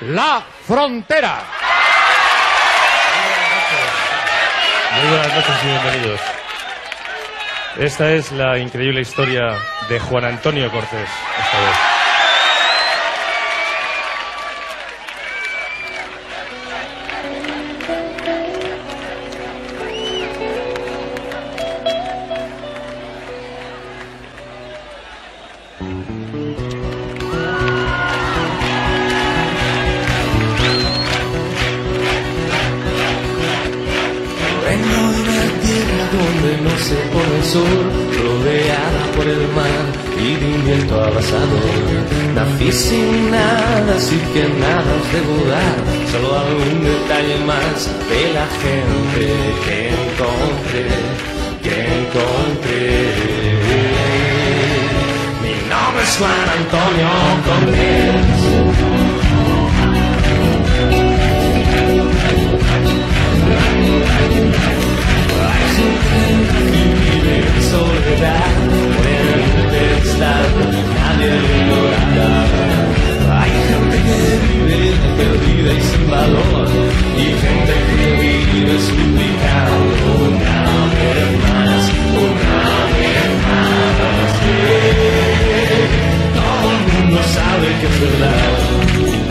La Frontera. Muy buenas noches y bienvenidos. Esta es la increíble historia de Juan Antonio Cortés. Esta vez. y de un viento abrasador. Nací sin nada, así que nada os debo dar, solo algún detalle más de la gente que encontré, que encontré. Mi nombre es Juan Antonio Conde. American now.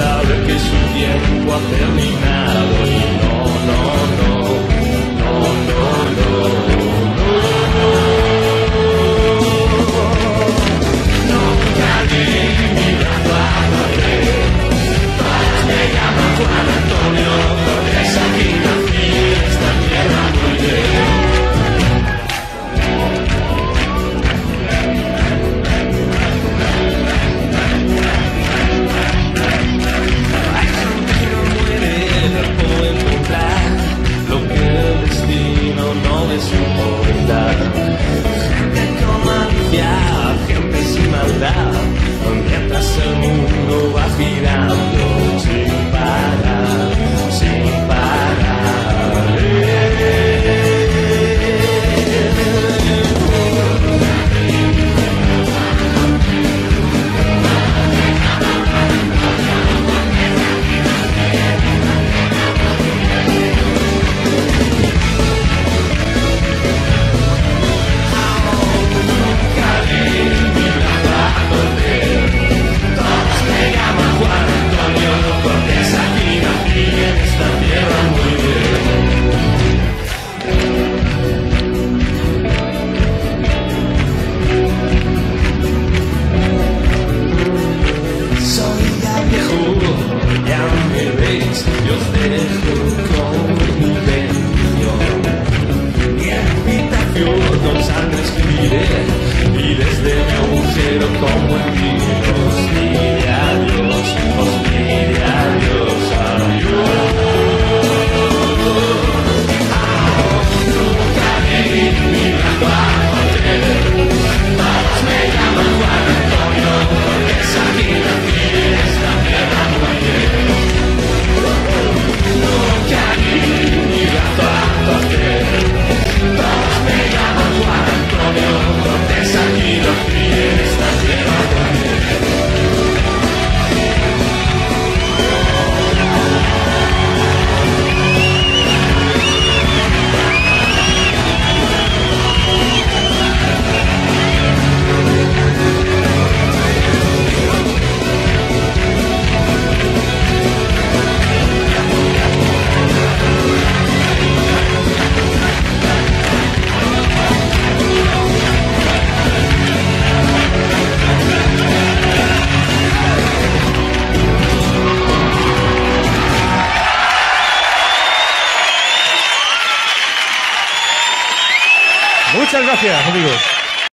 sabe que su tiempo ha terminado. come when Muchas gracias, amigos.